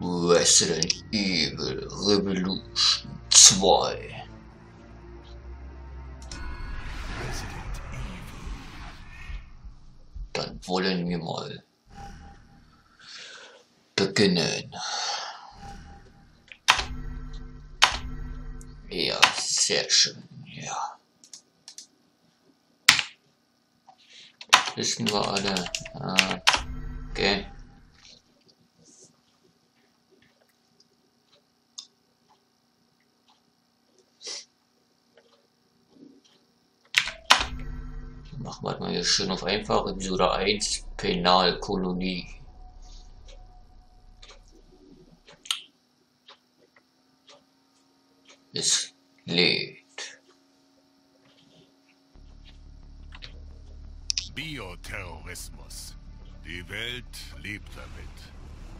Resident Evil Revolution 2. Dann wollen wir mal beginnen. Ja, sehr schön, ja. Wissen wir alle. Ah, okay. Machen wir schön auf einfach. Episode 1, Penalkolonie. Es lädt. Bioterrorismus. Die Welt lebt damit.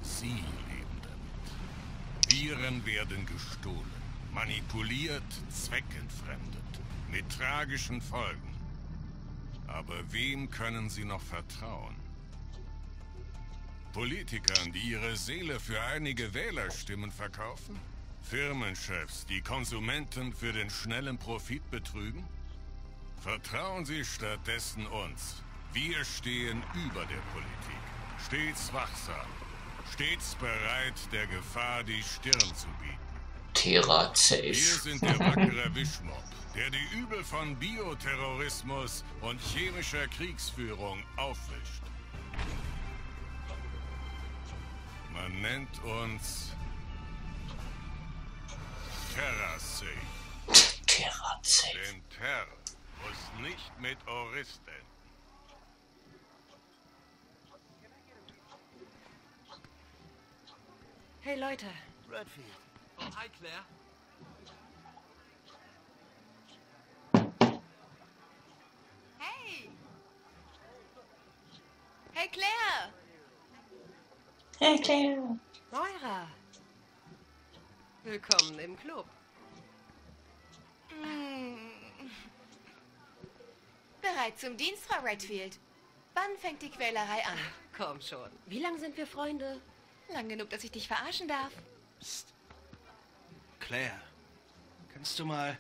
Sie leben damit. Viren werden gestohlen, manipuliert, zweckentfremdet. Mit tragischen Folgen. Aber wem können Sie noch vertrauen? Politikern, die ihre Seele für einige Wählerstimmen verkaufen? Firmenchefs, die Konsumenten für den schnellen Profit betrügen? Vertrauen Sie stattdessen uns. Wir stehen über der Politik. Stets wachsam. Stets bereit, der Gefahr die Stirn zu bieten. Terra Wir safe. sind der wackere Wischmopp, der die Übel von Bioterrorismus und chemischer Kriegsführung aufwischt. Man nennt uns Terrasafe. Terra safe. Denn Ter muss nicht mit Orist enden. Hey Leute, Redfield. Oh, hi Claire. Hey! Hey Claire! Hey Claire. Moira. Willkommen im Club. Mm. Bereit zum Dienst, Frau Redfield. Wann fängt die Quälerei an? Komm schon. Wie lange sind wir Freunde? Lang genug, dass ich dich verarschen darf. Psst. Claire, kannst du mal...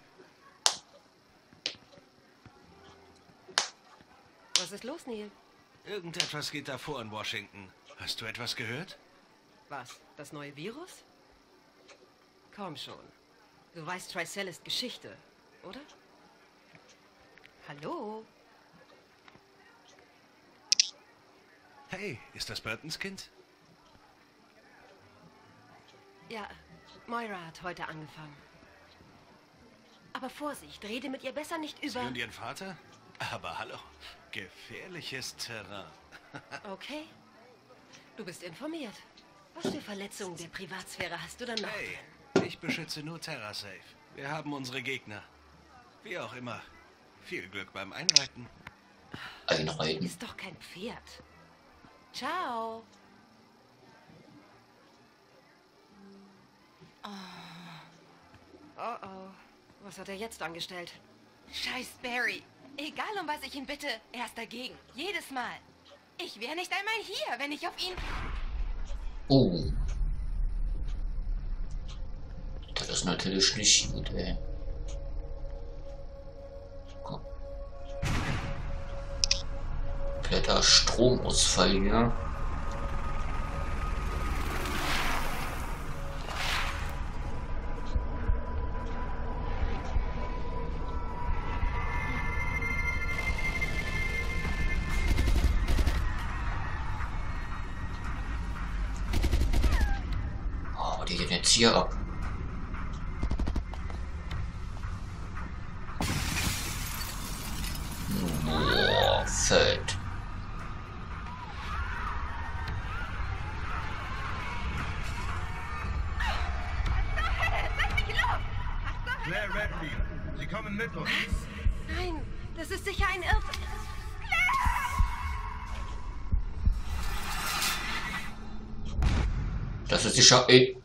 Was ist los, Neil? Irgendetwas geht da vor in Washington. Hast du etwas gehört? Was? Das neue Virus? Komm schon. Du weißt, Tricell ist Geschichte, oder? Hallo? Hey, ist das Burtons Kind? Ja, Moira hat heute angefangen. Aber Vorsicht, rede mit ihr besser nicht Sie über... und ihren Vater? Aber hallo, gefährliches Terrain. Okay. Du bist informiert. Was für Verletzungen der Privatsphäre hast du dann noch? Hey, ich beschütze nur TerraSafe. Wir haben unsere Gegner. Wie auch immer. Viel Glück beim Einreiten. Einreiten. Ist doch kein Pferd. Ciao. Oh oh. Was hat er jetzt angestellt? Scheiß Barry. Egal um was ich ihn bitte, er ist dagegen. Jedes Mal. Ich wäre nicht einmal hier, wenn ich auf ihn... Oh. Das ist natürlich nicht gut, ey. Komm. Kompletter Stromausfall hier. Oh, Fett. Claire Redfield, Sie kommen mit uns. Nein, das ist sicher ein Irrtum. Das ist sicher ein...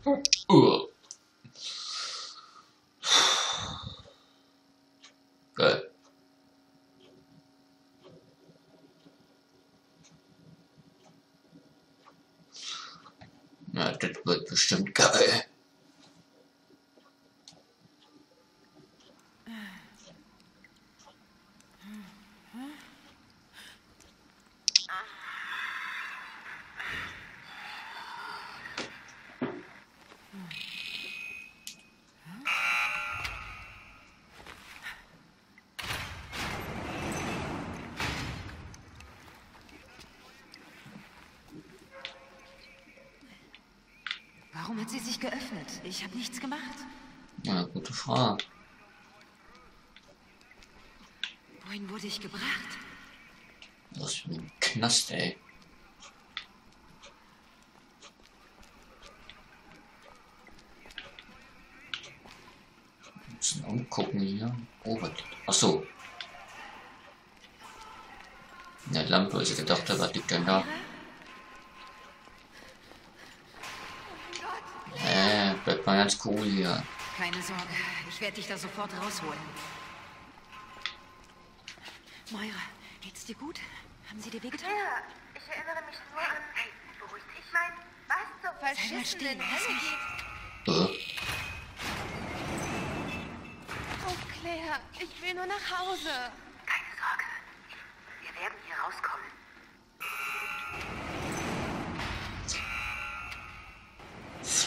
bestimmt geil. Hat sie sich geöffnet? Ich habe nichts gemacht. Ja, gute Frage. Wohin wurde ich gebracht? Was für ein Knast, ey. Wir müssen umgucken hier. Oh, was? Ach so. Eine Lampe, ich gedacht, was liegt denn da? Ganz cool hier. Keine Sorge, ich werde dich da sofort rausholen. Moira, geht's dir gut? Haben sie dir wehgetan? Ja, ich erinnere mich nur an. Hey, beruhigt. Ich mein, was zur verschissenen Hölle mich. geht? Äh, Oh, Claire, ich will nur nach Hause. Keine Sorge. Wir werden hier rauskommen.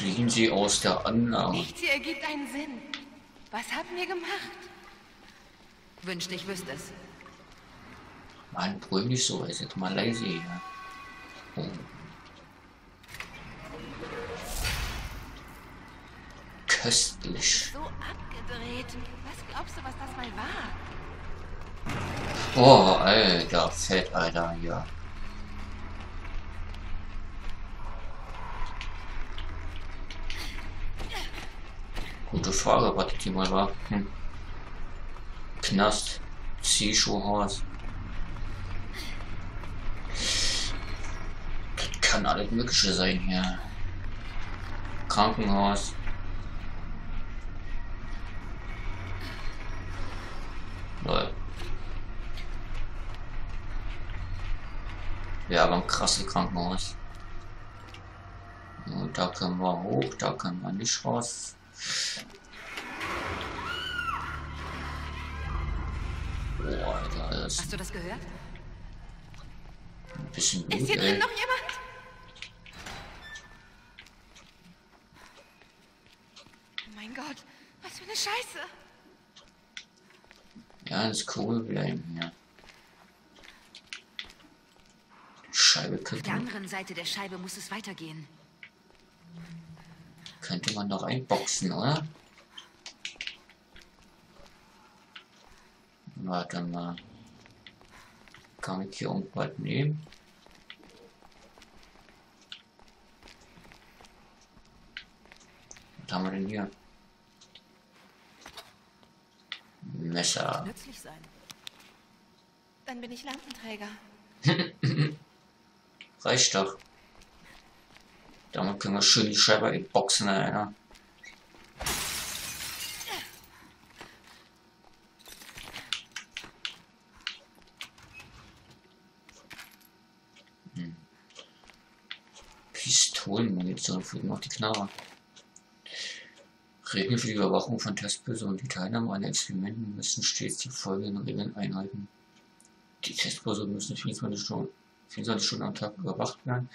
Fliehen sie aus der Anlage. Nichts hier ergibt einen Sinn. Was haben wir gemacht? Wünschte, ich wüsste es. Mann, brüll nicht so, ist jetzt mal leise hier. Oh. Köstlich. So abgedreht. Was glaubst du, was das mal war? Boah, alter, fett, alter, hier. Gute Frage, was das hier mal war. Hm. Knast, Ziehschuhhaus. Das kann alles Mögliche sein hier. Krankenhaus. Lol. Ja, aber ein krasses Krankenhaus. Und da können wir hoch, da können wir nicht raus. Boah, Alter, das ist Hast du das gehört? ein bisschen Ist hier ey. drin noch jemand? Oh mein Gott, was für eine Scheiße. Ja, ist cool bleiben hier. Die Scheibe Auf könnte der anderen Seite der Scheibe muss es weitergehen. Könnte man noch einboxen, oder? Warte mal. Kann ich hier irgendwas nehmen? Was haben wir denn hier? Messer. Nützlich sein. Dann bin ich Lampenträger. Reicht doch. Damit können wir schön die Scheibe einboxen, Alter. Hm. Pistolenmunition fehlt noch die Knarre. Regeln für die Überwachung von Testpersonen. Die Teilnahme an Experimenten müssen stets die folgenden Regeln einhalten. Die Testpersonen müssen 24 Stunden, 24 Stunden am Tag überwacht werden.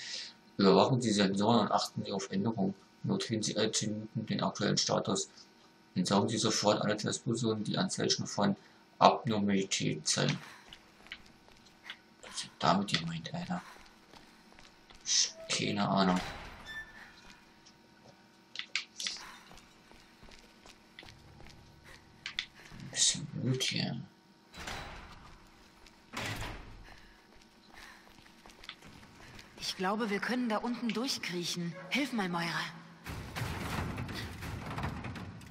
Überwachen Sie Sensoren und achten Sie auf Änderungen. Notieren Sie alle 10 Minuten den aktuellen Status. Entsorgen Sie sofort alle Testpersonen, die Anzeichen von Abnormalität zeigen. Was ist damit gemeint, Alter? Keine Ahnung. Ein bisschen Blut hier. Ich glaube, wir können da unten durchkriechen. Hilf mal, Moira.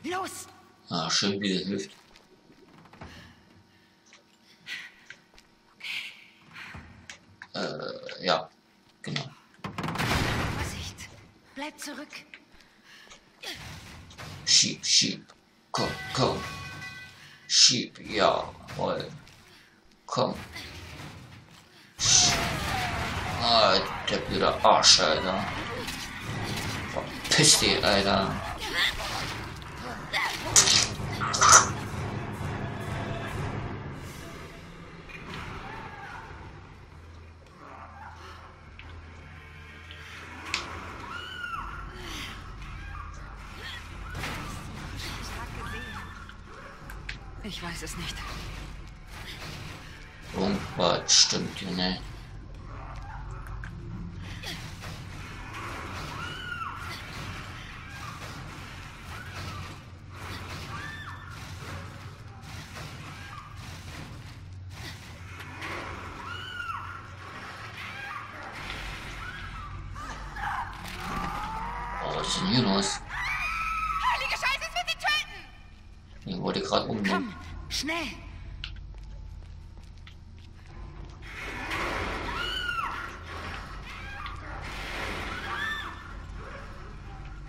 Los! Ah, schön, wie sie hilft. Äh, ja, genau. Vorsicht! Bleib zurück. Schieb, schieb. Komm, komm. Schieb, jawohl. Komm. Schieb. Ah, der blöde Arsch, Alter. Verpiss dich, Alter. Ich weiß es nicht. Irgendwas stimmt hier, ne? Was ist denn hier los? Heilige Scheiße, es wird sie töten! Ich wurde gerade umnehmen. Komm, schnell!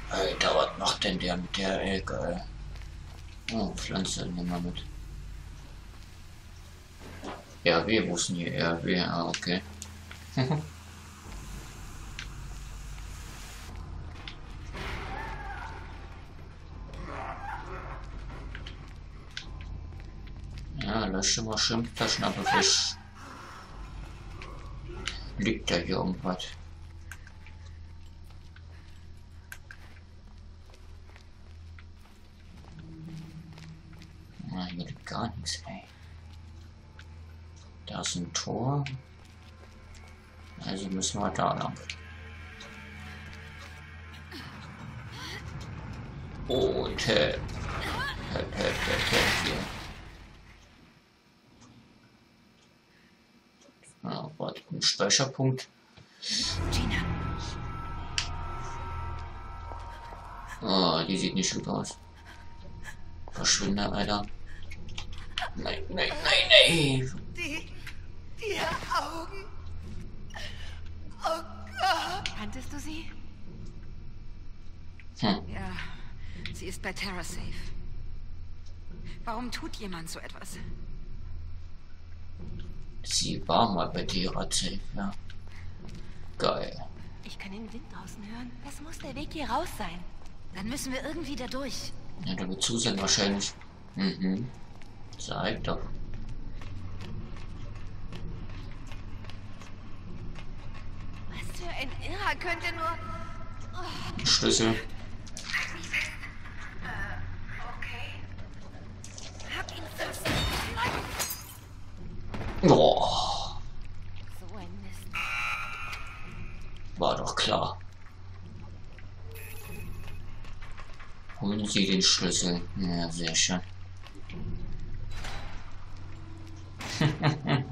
Alter, was macht denn der mit der Ecke? Oh, Pflanze nehmen wir mit. RW, wo ist denn hier RW? Ah, okay. ja, lösche mal Schimpftaschen, aber vielleicht liegt da hier irgendwas. Ah, hier liegt gar nichts, ey. Da ist ein Tor. Also müssen wir da lang. Und help. Help, help, help, help hier. Ah, warte, ein Speicherpunkt. Gina, Oh, die sieht nicht gut aus. Verschwinde, Alter. Nein, nein, nein, nein. Die, die Augen. Oh Gott. kanntest du sie? Hm. Ja, sie ist bei TerraSafe. Warum tut jemand so etwas? Sie war mal bei dir, safe, ja. Geil. Ich kann den Wind draußen hören. Das muss der Weg hier raus sein. Dann müssen wir irgendwie da durch. Ja, da wird zu sein wahrscheinlich. Mhm. Zeig doch. Was für ein Irrer könnte nur... Schlüssel. Boah, war doch klar. Holen Sie den Schlüssel. Ja, sehr schön.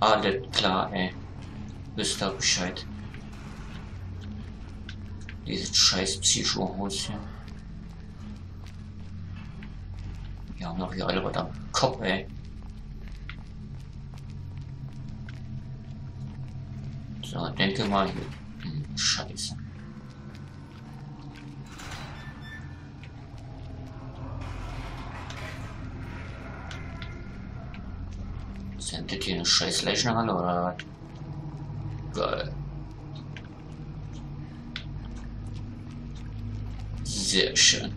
Alles klar, ey. Wisst ihr Bescheid. Dieses scheiß Psycho-Haus hier. Wir haben noch hier alle was am Kopf, ey. So, denke mal hier. Hm, scheiße. Sind das hier eine scheiß Leichenhalle oder was? Geil. Sehr schön.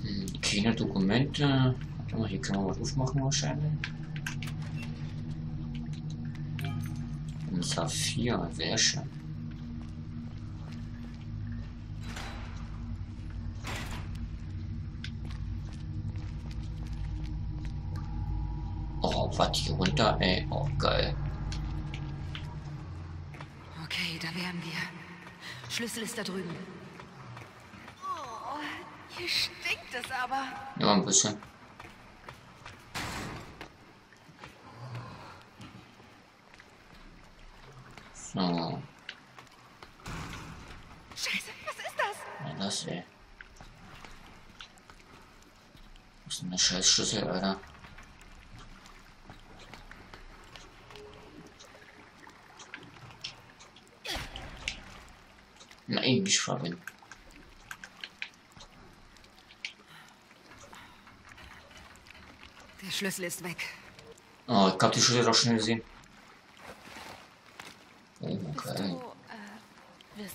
Hm, keine Dokumente. Warte mal, hier können wir was aufmachen wahrscheinlich. Ein Saphir, sehr schön. Oh, was hier runter, ey. Oh, geil. Okay, da wären wir. Schlüssel ist da drüben. Oh, hier stinkt es aber. Ja, ein bisschen. So, Scheiße, was ist das? ja, das, ey. Was ist denn der scheiß Schlüssel, Alter? Nein, nicht verbinden. Der Schlüssel ist weg. Oh, ich hab die Schlüssel doch schon gesehen. Kannst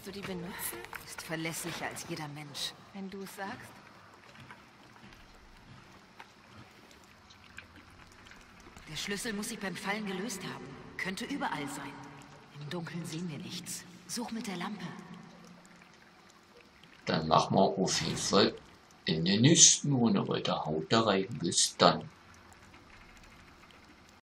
du die benutzen? Ist verlässlicher als jeder Mensch. Wenn du es sagst. Der Schlüssel muss sich beim Fallen gelöst haben. Könnte überall sein. Im Dunkeln sehen wir nichts. Such mit der Lampe. Dann machen wir auf jeden Fall in der nächsten Runde weiter. Haut da rein. Bis dann.